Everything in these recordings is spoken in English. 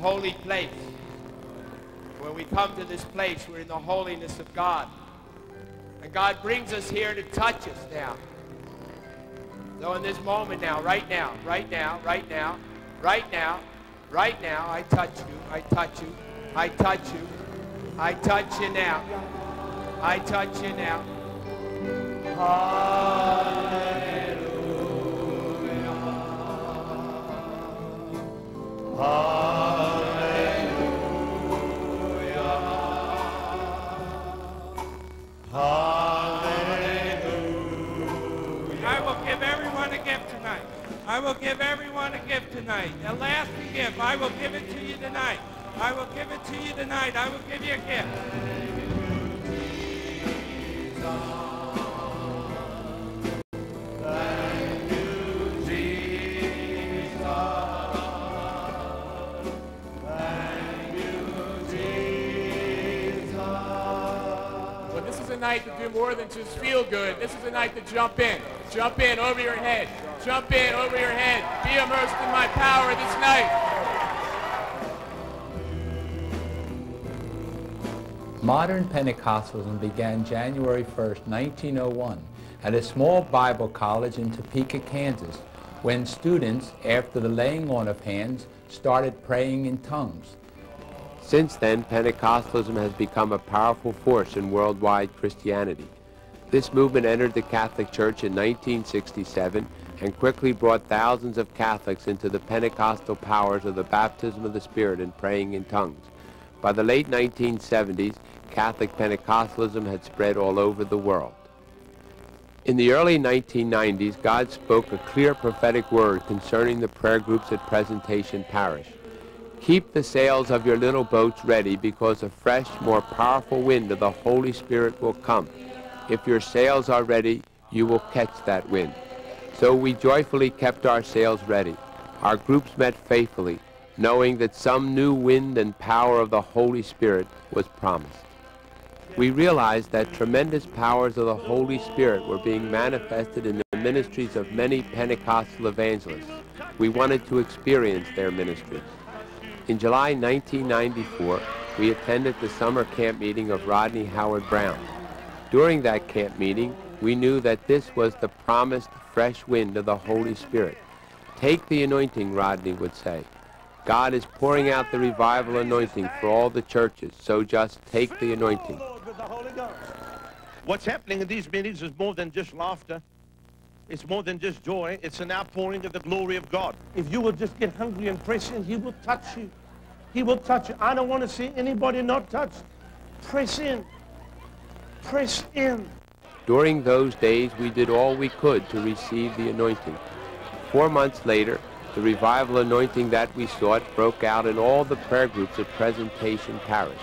holy place. When we come to this place, we're in the holiness of God. And God brings us here to touch us now. So in this moment now, right now, right now, right now, right now, right now, I touch you, I touch you, I touch you, I touch you now. I touch you now. I I will give everyone a gift tonight. A lasting gift. I will give it to you tonight. I will give it to you tonight. I will give you a gift. But this is a night to do more than just feel good. This is a night to jump in. Jump in over your head. Jump in over your head. Be immersed in my power this night. Modern Pentecostalism began January 1st, 1901, at a small Bible college in Topeka, Kansas, when students, after the laying on of hands, started praying in tongues. Since then, Pentecostalism has become a powerful force in worldwide Christianity. This movement entered the Catholic Church in 1967 and quickly brought thousands of Catholics into the Pentecostal powers of the baptism of the Spirit and praying in tongues. By the late 1970s, Catholic Pentecostalism had spread all over the world. In the early 1990s, God spoke a clear prophetic word concerning the prayer groups at Presentation Parish. Keep the sails of your little boats ready because a fresh, more powerful wind of the Holy Spirit will come. If your sails are ready, you will catch that wind. So we joyfully kept our sails ready. Our groups met faithfully, knowing that some new wind and power of the Holy Spirit was promised. We realized that tremendous powers of the Holy Spirit were being manifested in the ministries of many Pentecostal evangelists. We wanted to experience their ministries. In July 1994, we attended the summer camp meeting of Rodney Howard Browne. During that camp meeting, we knew that this was the promised fresh wind of the Holy Spirit. Take the anointing, Rodney would say. God is pouring out the revival anointing for all the churches, so just take the anointing. What's happening in these meetings is more than just laughter. It's more than just joy. It's an outpouring of the glory of God. If you will just get hungry and press in, he will touch you. He will touch you. I don't want to see anybody not touched. Press in. Press in. During those days, we did all we could to receive the anointing. Four months later, the revival anointing that we sought broke out in all the prayer groups at Presentation Parish.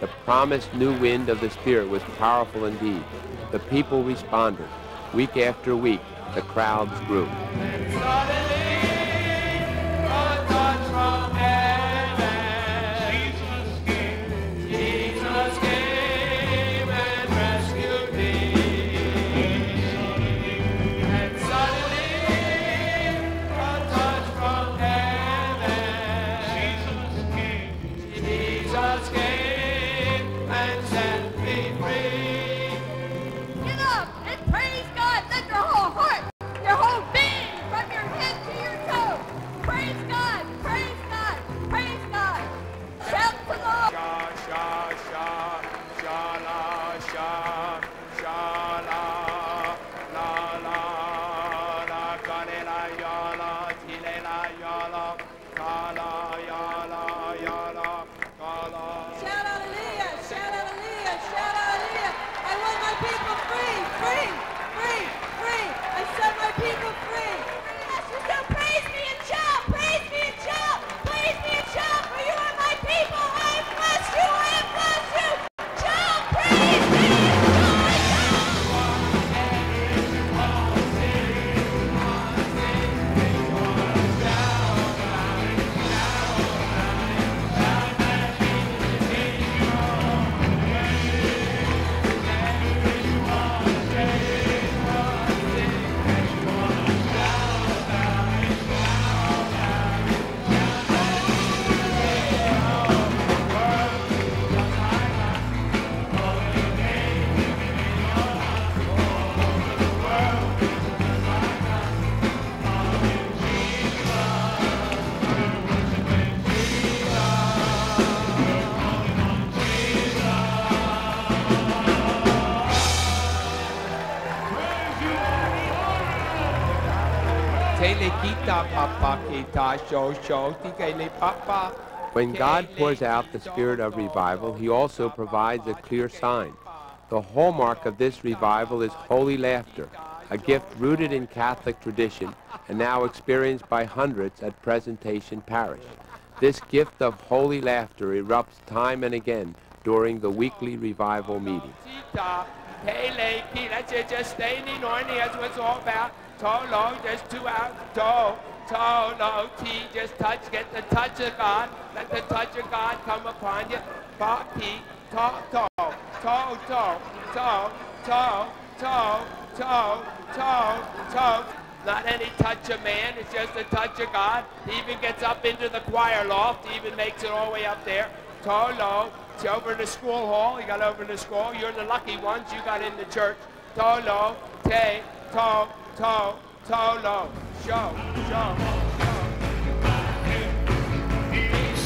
The promised new wind of the Spirit was powerful indeed. The people responded. Week after week, the crowds grew. When God pours out the spirit of revival, he also provides a clear sign. The hallmark of this revival is holy laughter, a gift rooted in Catholic tradition and now experienced by hundreds at Presentation Parish. This gift of holy laughter erupts time and again during the weekly revival meetings. The. Toe low, T, just touch, get the touch of God, let the touch of God come upon you. Pa, P, toe, toe, toe, toe, toe, toe, toe, toe, toe, toe. Not any touch of man, it's just a touch of God. He even gets up into the choir loft, he even makes it all the way up there. Toe low, it's over in the school hall, you got over in the school. You're the lucky ones, you got in the church. Toe low, te, toe, toe, toe low. Show, show, show. He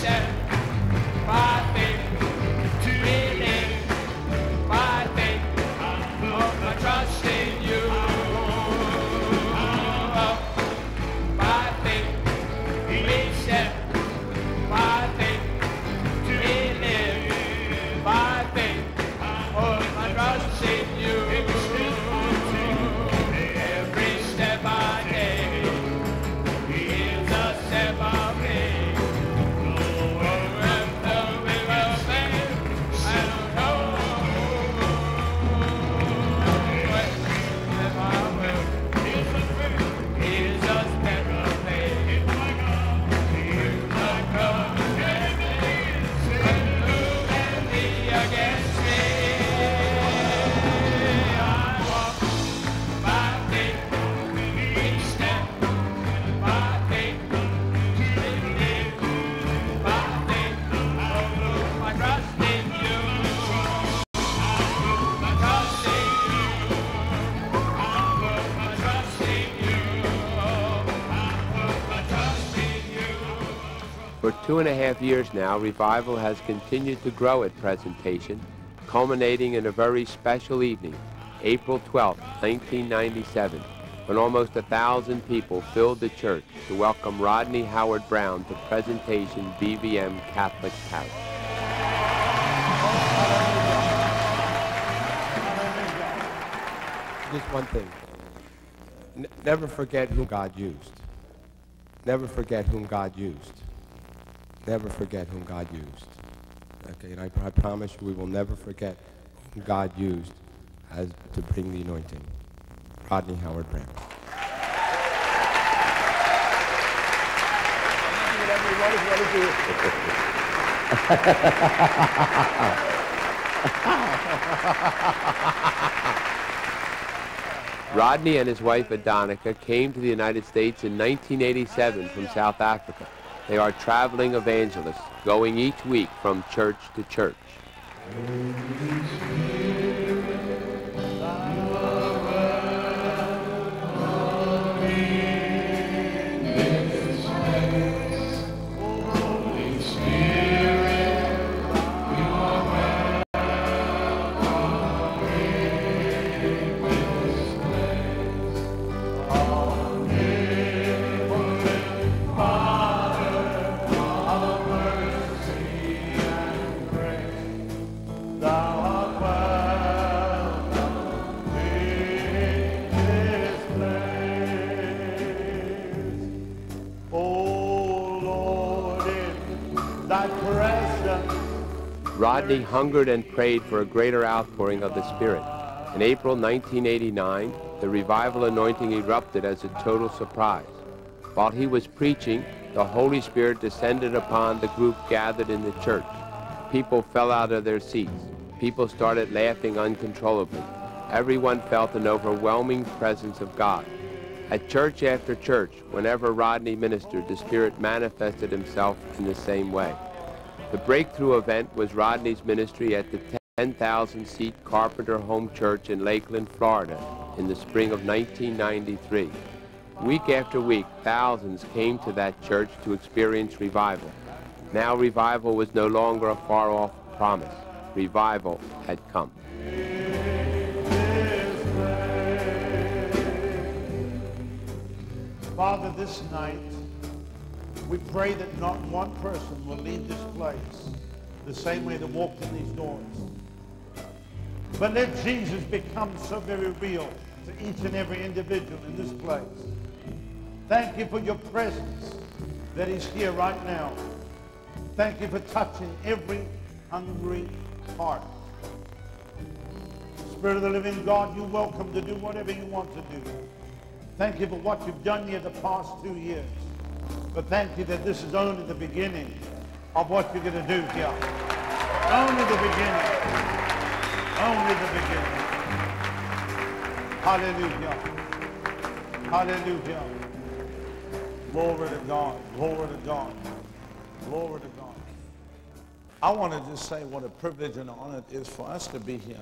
two and a half years now, Revival has continued to grow at Presentation, culminating in a very special evening, April 12, 1997, when almost a thousand people filled the church to welcome Rodney Howard Browne to Presentation BVM Catholic Parish. just one thing. N- never forget who God used. Never forget whom God used. Never forget whom God used. Okay, and I, I promise you we will never forget whom God used as to bring the anointing. Rodney Howard Browne. Rodney and his wife Adonica came to the United States in 1987 from South Africa. They are traveling evangelists, going each week from church to church. Rodney hungered and prayed for a greater outpouring of the Spirit. In April 1989, the revival anointing erupted as a total surprise. While he was preaching, the Holy Spirit descended upon the group gathered in the church. People fell out of their seats. People started laughing uncontrollably. Everyone felt an overwhelming presence of God. At church after church, whenever Rodney ministered, the Spirit manifested himself in the same way. The breakthrough event was Rodney's ministry at the 10,000-seat Carpenter Home Church in Lakeland, Florida, in the spring of 1993. Week after week, thousands came to that church to experience revival. Now revival was no longer a far-off promise. Revival had come. Father, this night, we pray that not one person will leave this place the same way they walked in these doors. But let Jesus become so very real to each and every individual in this place. Thank you for your presence that is here right now. Thank you for touching every hungry heart. Spirit of the living God, you're welcome to do whatever you want to do. Thank you for what you've done here the past two years. But thank you that this is only the beginning of what you're going to do here. Only the beginning. Only the beginning. Hallelujah. Hallelujah. Glory to God. Glory to God. Glory to God. I want to just say what a privilege and honor it is for us to be here.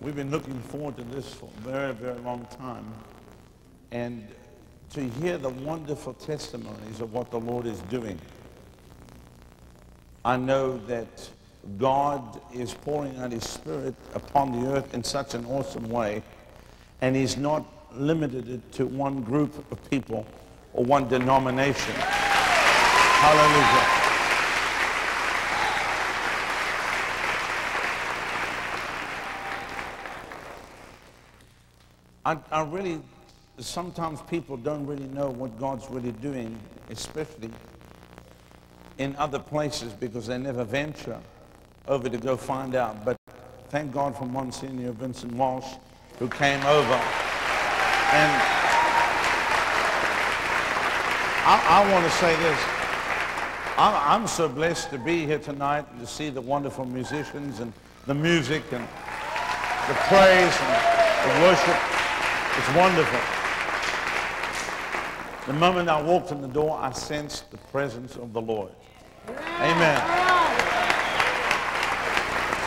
We've been looking forward to this for a very, very long time. And to hear the wonderful testimonies of what the Lord is doing. I know that God is pouring out his spirit upon the earth in such an awesome way. And he's not limited it to one group of people or one denomination. Hallelujah. I, I really, sometimes people don't really know what God's really doing, especially in other places because they never venture over to go find out. But thank God for Monsignor Vincent Walsh who came over. And I, I want to say this. I, I'm so blessed to be here tonight and to see the wonderful musicians and the music and the praise and the worship. It's wonderful. The moment I walked in the door, I sensed the presence of the Lord. Amen.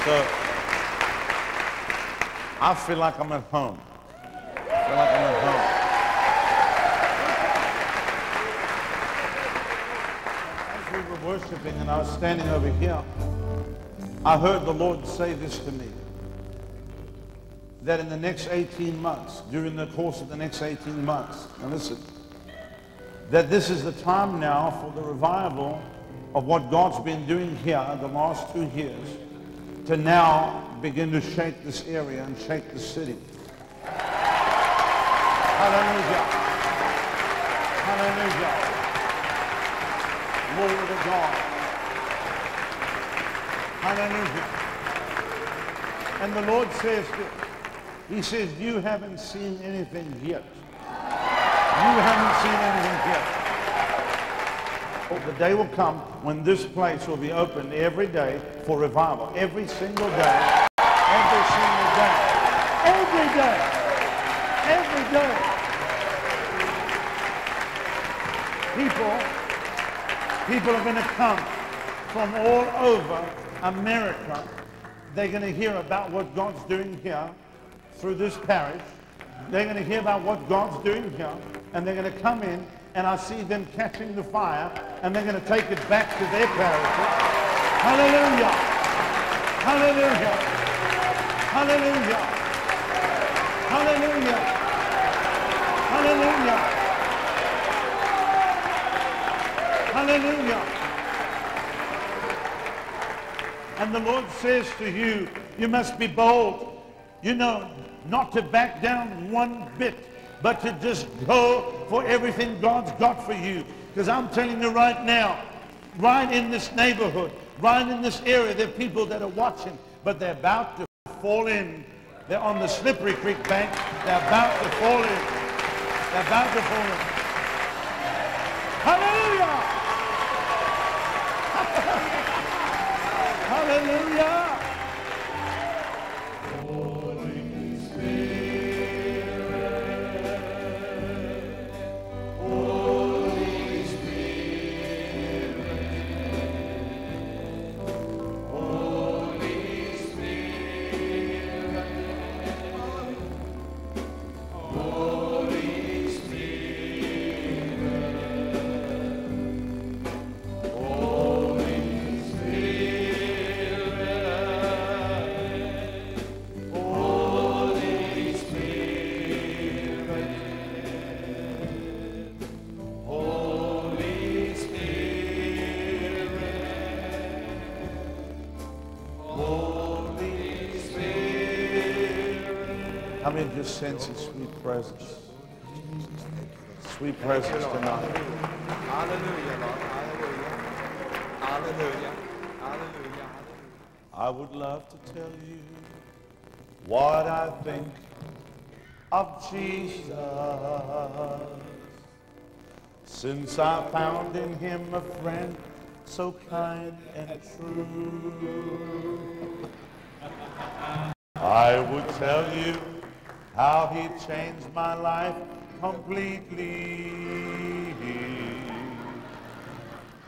So I feel like I'm at home. I feel like I'm at home. As we were worshiping and I was standing over here, I heard the Lord say this to me. That in the next 18 months, during the course of the next 18 months, now listen, that this is the time now for the revival of what God's been doing here the last two years to now begin to shake this area and shake the city. Hallelujah. Hallelujah. Glory to God. Hallelujah. And the Lord says this. He says, you haven't seen anything yet. You haven't seen anything yet. The day will come when this place will be open every day for revival. Every single day. Every single day. Every day. Every day. People, people are going to come from all over America. They're going to hear about what God's doing here through this parish. They're going to hear about what God's doing here, and they're going to come in, and I see them catching the fire, and they're going to take it back to their parishes. Hallelujah! Hallelujah! Hallelujah! Hallelujah! Hallelujah! Hallelujah! And the Lord says to you, you must be bold. You know, not to back down one bit, but to just go for everything God's got for you. Because I'm telling you right now, right in this neighborhood, right in this area, there are people that are watching, but they're about to fall in. They're on the slippery creek bank. They're about to fall in. They're about to fall in. Sweet presence tonight. Hallelujah, Lord. Hallelujah. Hallelujah. Hallelujah. I would love to tell you what I think of Jesus. Since I found in him a friend so kind and true. I would tell you how he changed my life completely.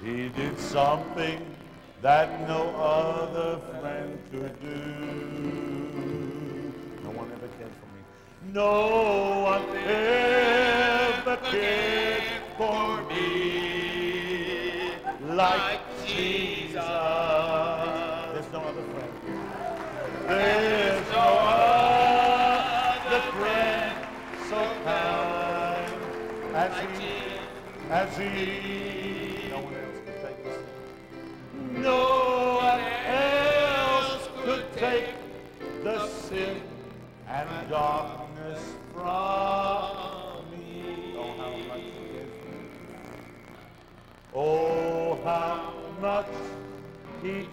He did something that no other friend could do. No one ever cared for me. No one ever cared for me like Jesus. There's no other friend. There's no other as he. No one else could take. No one else could take the sin and darkness from me. Oh, how much he. Oh, how much he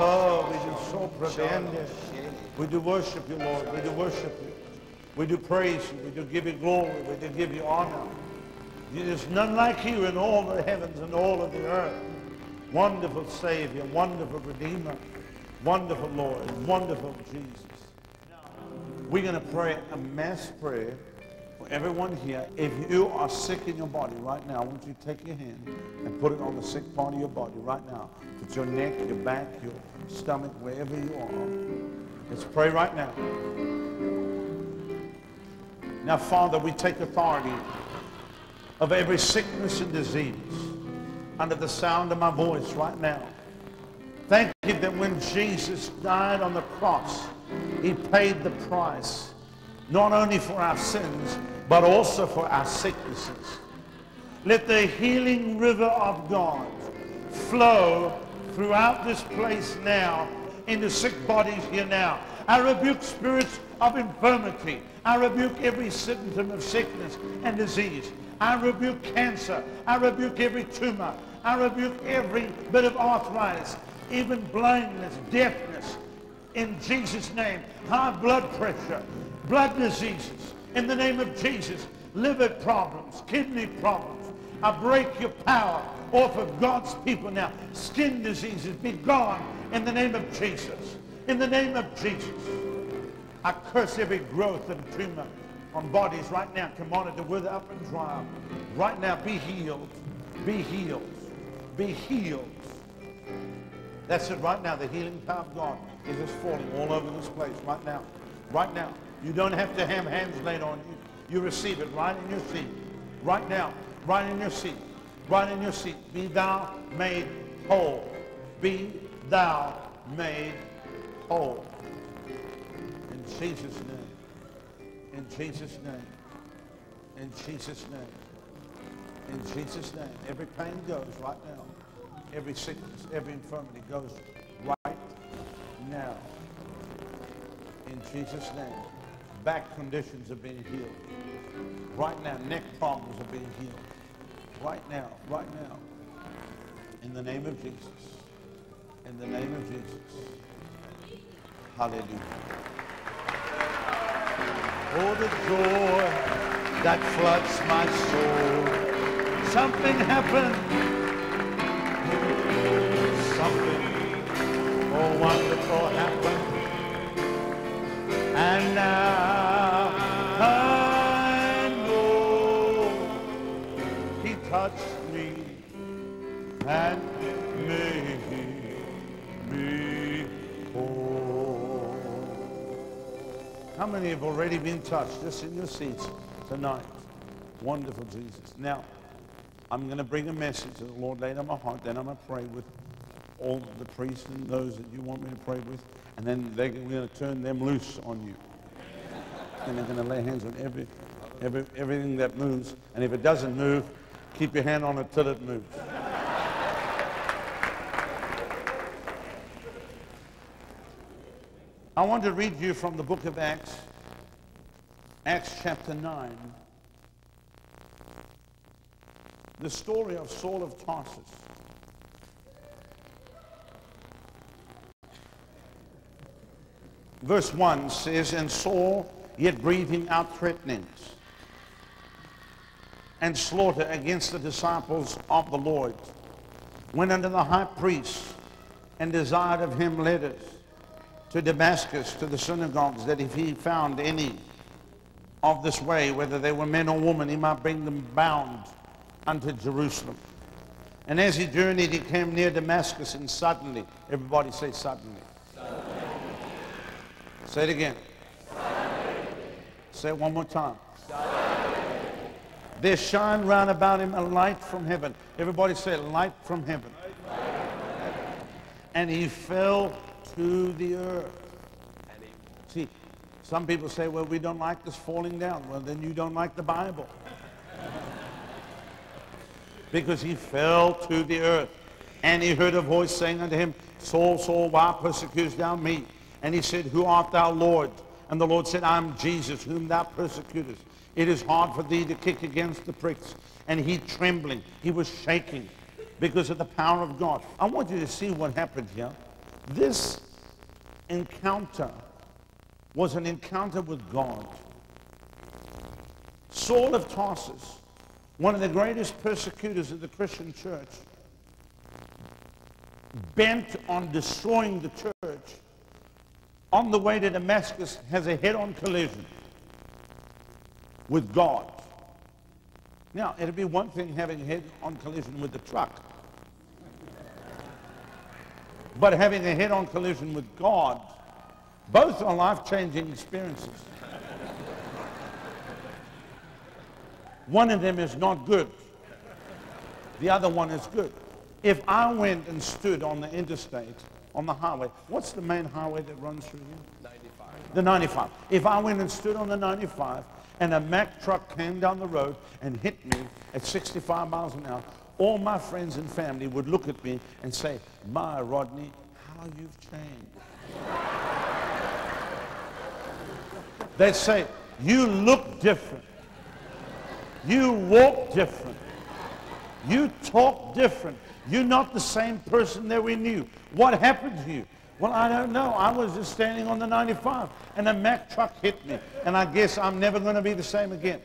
Oh, we do so. We do worship you, Lord. We do worship you. We do praise you. We do give you glory. We do give you honor. There's none like you in all the heavens and all of the earth. Wonderful Savior, wonderful Redeemer, wonderful Lord, wonderful Jesus. We're going to pray a mass prayer for everyone here. If you are sick in your body right now, I want you to take your hand and put it on the sick part of your body right now. It's your neck, your back, your stomach, wherever you are. Let's pray right now. Now, Father, we take authority of every sickness and disease under the sound of my voice right now. Thank you that when Jesus died on the cross, he paid the price, not only for our sins, but also for our sicknesses. Let the healing river of God flow throughout this place now into sick bodies here now. I rebuke spirits of infirmity. I rebuke every symptom of sickness and disease. I rebuke cancer. I rebuke every tumor. I rebuke every bit of arthritis, even blindness, deafness. In Jesus' name, high blood pressure, blood diseases. In the name of Jesus, liver problems, kidney problems. I break your power off of God's people now. Skin diseases, be gone in the name of Jesus. In the name of Jesus. I curse every growth and tumor on bodies right now. Command it to wither up and dry up. Right now, be healed. Be healed. Be healed. That's it right now. The healing power of God is just falling all over this place right now. Right now. You don't have to have hands laid on you. You receive it right in your seat. Right now. Right in your seat. Right in your seat. Be thou made whole. Be thou made whole. In Jesus' name. In Jesus' name. In Jesus' name. In Jesus' name. Every pain goes right now. Every sickness, every infirmity goes right now. In Jesus' name. Back conditions are being healed. Right now, neck problems are being healed. Right now, right now. In the name of Jesus. In the name of Jesus. Hallelujah. Oh, the joy that floods my soul. Something happened. Something oh wonderful happened. And now I know he touched me and made me whole. How many have already been touched just in your seats tonight? Wonderful Jesus. Now, I'm going to bring a message that the Lord laid on my heart. Then I'm going to pray with all the priests and those that you want me to pray with. And then they're going to turn them loose on you. And they're going to lay hands on every, every, everything that moves. And if it doesn't move, keep your hand on it till it moves. I want to read you from the book of Acts, Acts chapter 9. The story of Saul of Tarsus. Verse 1 says, And Saul, yet breathing out threatenings and slaughter against the disciples of the Lord, went unto the high priest and desired of him letters to Damascus, to the synagogues, that if he found any of this way, whether they were men or women, he might bring them bound unto Jerusalem. And as he journeyed, he came near Damascus, and suddenly, everybody say suddenly. Say it again. Say it one more time. There shine round about him a light from heaven. Everybody say light from heaven. And he fell to the earth. See, some people say, well, we don't like this falling down. Well, then you don't like the Bible. Because he fell to the earth. And he heard a voice saying unto him, Saul, Saul, why persecutest thou me? And he said, Who art thou, Lord? And the Lord said, I'm Jesus, whom thou persecutest. It is hard for thee to kick against the pricks. And he trembling, he was shaking because of the power of God. I want you to see what happened here. This encounter was an encounter with God. Saul of Tarsus, one of the greatest persecutors of the Christian church, bent on destroying the church, on the way to Damascus has a head-on collision with God. Now, it'd be one thing having a head-on collision with the truck. But having a head-on collision with God, both are life-changing experiences. One of them is not good. The other one is good. If I went and stood on the interstate, on the highway, what's the main highway that runs through here? 95. The 95. If I went and stood on the 95 and a Mack truck came down the road and hit me at 65 miles an hour, all my friends and family would look at me and say, my Rodney, how you've changed. They'd say, you look different. You walk different. You talk different. You're not the same person that we knew. What happened to you? Well, I don't know. I was just standing on the 95 and a Mack truck hit me. And I guess I'm never going to be the same again.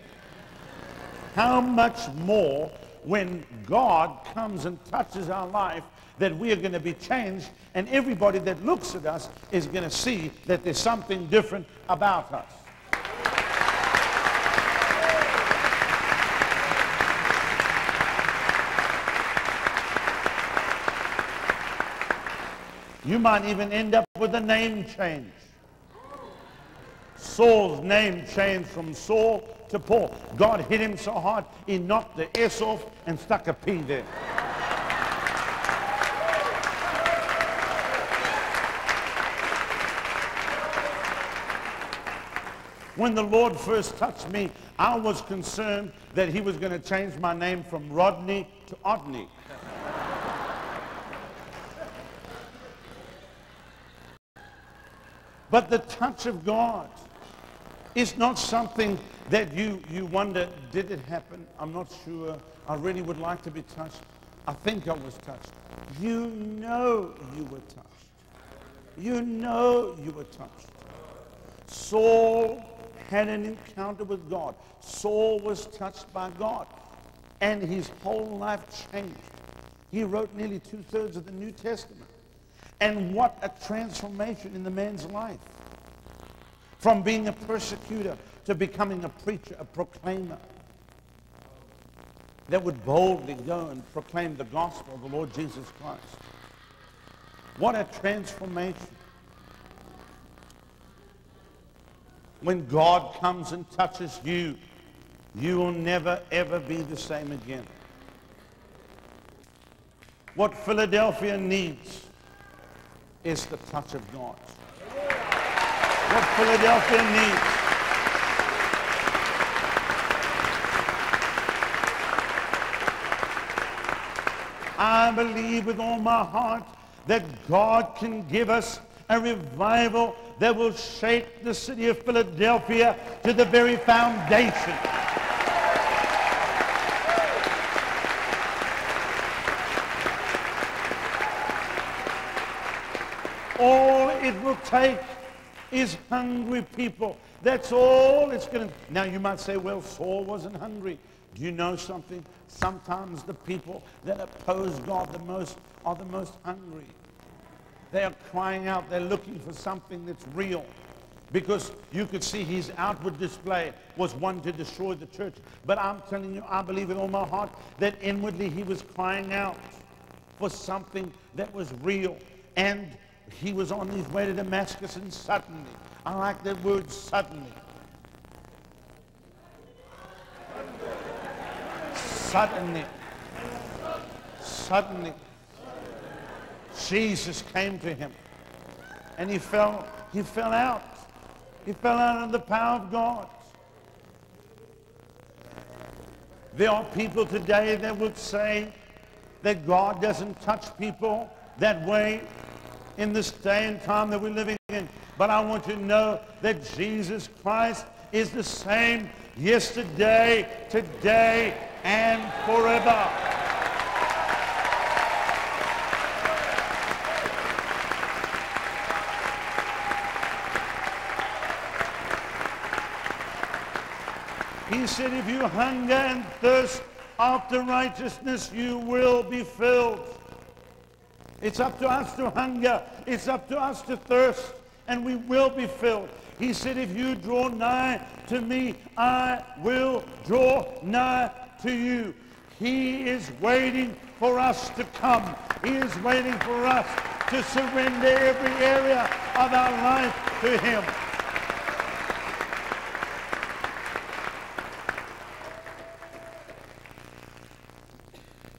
How much more when God comes and touches our life that we are going to be changed and everybody that looks at us is going to see that there's something different about us. You might even end up with a name change. Saul's name changed from Saul to Paul. God hit him so hard, he knocked the S off and stuck a P there. When the Lord first touched me, I was concerned that he was going to change my name from Rodney to Odney. But the touch of God is not something that you, you wonder, did it happen? I'm not sure. I really would like to be touched. I think I was touched. You know you were touched. You know you were touched. Saul had an encounter with God. Saul was touched by God. And his whole life changed. He wrote nearly two-thirds of the New Testament. And what a transformation in the man's life. From being a persecutor to becoming a preacher, a proclaimer that would boldly go and proclaim the gospel of the Lord Jesus Christ. What a transformation. When God comes and touches you, you will never, ever be the same again. What Philadelphia needs is the touch of God. What Philadelphia needs I believe with all my heart that God can give us a revival that will shake the city of Philadelphia to the very foundation. All it will take is hungry people. That's all it's going to... Now you might say, well, Saul wasn't hungry. Do you know something? Sometimes the people that oppose God the most are the most hungry. They are crying out. They're looking for something that's real. Because you could see his outward display was one to destroy the church. But I'm telling you, I believe in all my heart that inwardly he was crying out for something that was real. And he was on his way to Damascus and suddenly, I like that word suddenly, suddenly, suddenly, Jesus came to him. And he fell, he fell out. He fell out of the power of God. There are people today that would say that God doesn't touch people that way in this day and time that we're living in. But I want you to know that Jesus Christ is the same yesterday, today, and forever. He said, if you hunger and thirst after righteousness, you will be filled. It's up to us to hunger. It's up to us to thirst, and we will be filled. He said, if you draw nigh to me, I will draw nigh to you. He is waiting for us to come. He is waiting for us to surrender every area of our life to him.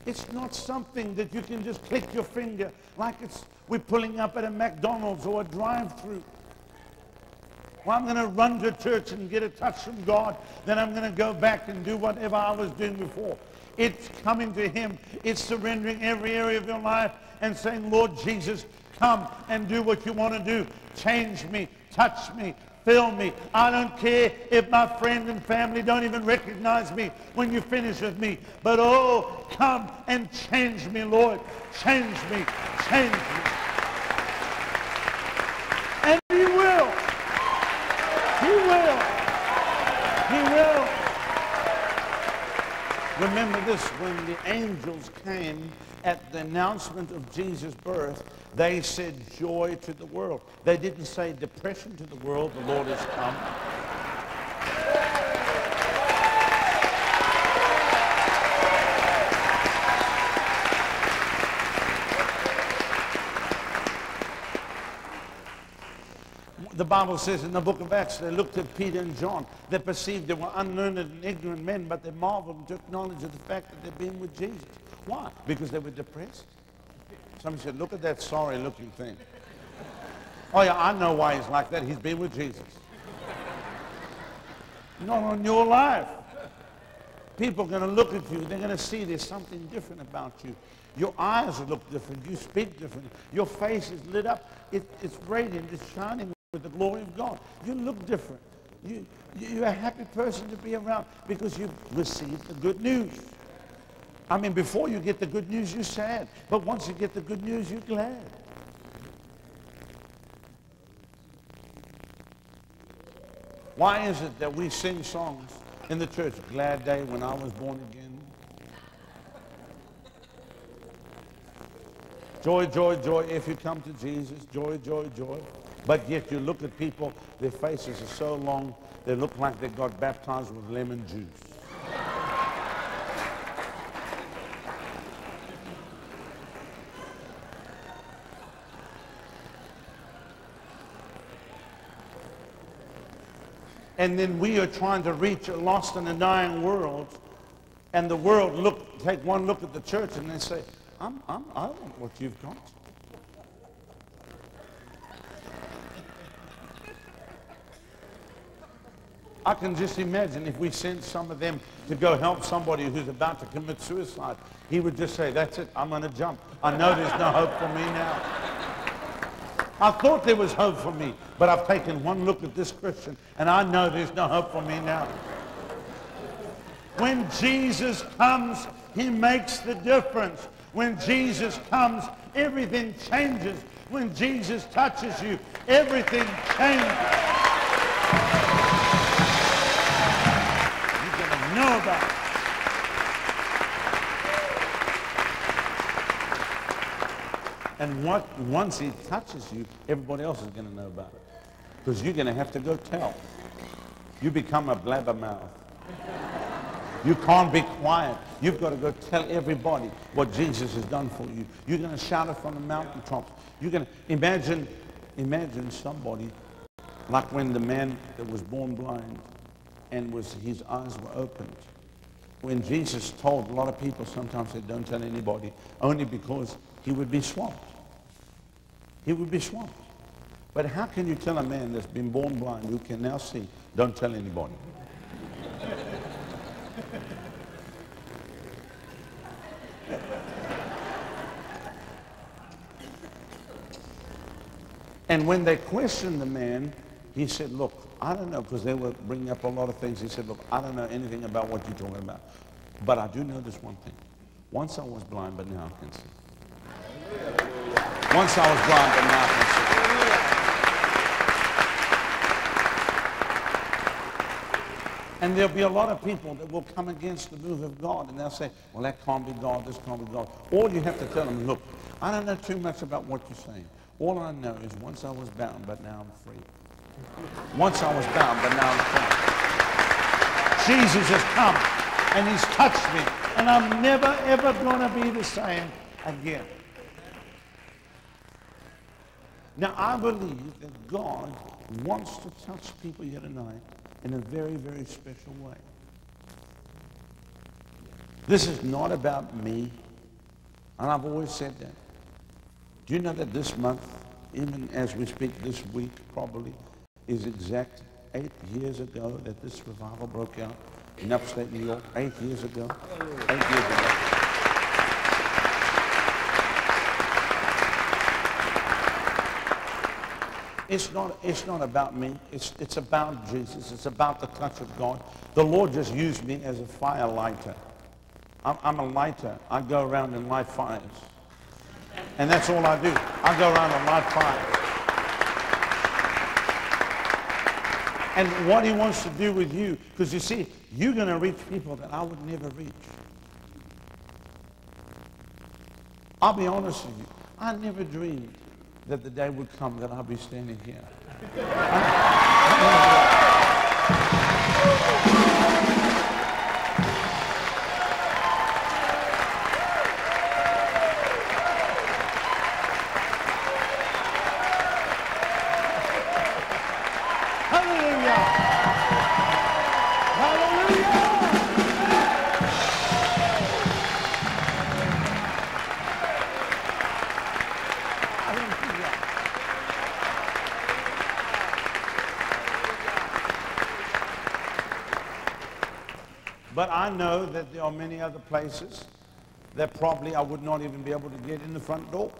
It's not something that you can just click your finger like it's we're pulling up at a McDonald's or a drive-through. Well, I'm going to run to church and get a touch from God. Then I'm going to go back and do whatever I was doing before. It's coming to him. It's surrendering every area of your life and saying, Lord Jesus, come and do what you want to do. Change me, touch me, fill me. I don't care if my friends and family don't even recognize me when you finish with me. But oh, come and change me, Lord. Change me, change me. And he will. He will. He will. Remember this, when the angels came at the announcement of Jesus' birth, they said joy to the world. They didn't say depression to the world, the Lord has come. The Bible says in the book of Acts, they looked at Peter and John. They perceived they were unlearned and ignorant men, but they marveled and took knowledge of the fact that they'd been with Jesus. Why? Because they were depressed. Somebody said, look at that sorry looking thing. Oh yeah, I know why he's like that. He's been with Jesus. Not on your life. People are going to look at you. They're going to see there's something different about you. Your eyes look different. You speak different. Your face is lit up. It, it's radiant. It's shining. With the glory of God. You look different. You, you're a happy person to be around because you've received the good news. I mean, before you get the good news, you're sad. But once you get the good news, you're glad. Why is it that we sing songs in the church? Glad day when I was born again. Joy, joy, joy if you come to Jesus. Joy, joy, joy. But yet you look at people, their faces are so long, they look like they got baptized with lemon juice. and then we are trying to reach a lost and a dying world, and the world look take one look at the church and they say, I'm, I'm, I want what you've got. I can just imagine if we sent some of them to go help somebody who's about to commit suicide, he would just say, that's it, I'm going to jump. I know there's no hope for me now. I thought there was hope for me, but I've taken one look at this Christian, and I know there's no hope for me now. When Jesus comes, he makes the difference. When Jesus comes, everything changes. When Jesus touches you, everything changes. Know about. And what, once he touches you, everybody else is going to know about it. Because you're going to have to go tell. You become a blabbermouth. You can't be quiet. You've got to go tell everybody what Jesus has done for you. You're going to shout it from the mountaintops. You're going to imagine, imagine somebody like when the man that was born blind and was his eyes were opened. When Jesus told a lot of people sometimes they don't tell anybody, only because he would be swamped. He would be swamped. But how can you tell a man that's been born blind who can now see, don't tell anybody? and when they questioned the man, he said, look, I don't know, because they were bringing up a lot of things. He said, look, I don't know anything about what you're talking about. But I do know this one thing. Once I was blind, but now I can see. Once I was blind, but now I can see. And there'll be a lot of people that will come against the move of God, and they'll say, well, that can't be God, this can't be God. All you have to tell them, look, I don't know too much about what you're saying. All I know is once I was bound, but now I'm free. Once I was bound, but now I'm free. Jesus has come, and he's touched me, and I'm never, ever going to be the same again. Now, I believe that God wants to touch people here tonight in a very, very special way. This is not about me, and I've always said that. Do you know that this month, even as we speak this week probably, is exact eight years ago that this revival broke out in upstate New York? Eight years ago? Eight years ago. It's not, it's not about me. It's, it's about Jesus. It's about the touch of God. The Lord just used me as a fire lighter. I'm, I'm a lighter. I go around and light fires. And that's all I do. I go around and light fires. And what he wants to do with you, because you see, you're going to reach people that I would never reach. I'll be honest with you. I never dreamed that the day would come that I'd be standing here. Hallelujah! Many other places that probably I would not even be able to get in the front door.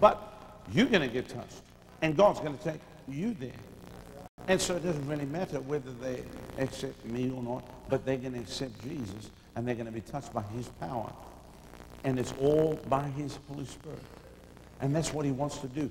But you're going to get touched. And God's going to take you there. And so it doesn't really matter whether they accept me or not, but they're going to accept Jesus and they're going to be touched by his power. And it's all by his Holy Spirit. And that's what he wants to do.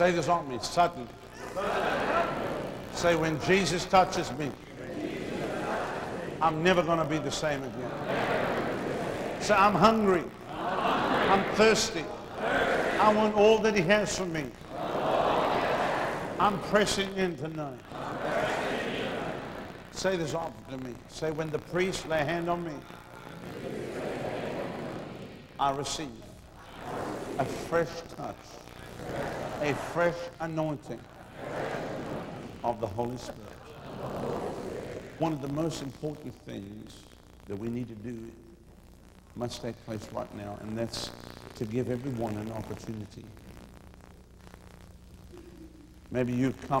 Say this on me, suddenly. Say, when Jesus touches me, I'm never going to be the same again. Say, I'm hungry. I'm thirsty. I want all that he has for me. I'm pressing in tonight. Say this often to me. Say, when the priest lay hand on me, I receive a fresh a fresh anointing of the Holy Spirit. One of the most important things that we need to do must take place right now, and that's to give everyone an opportunity. Maybe you've come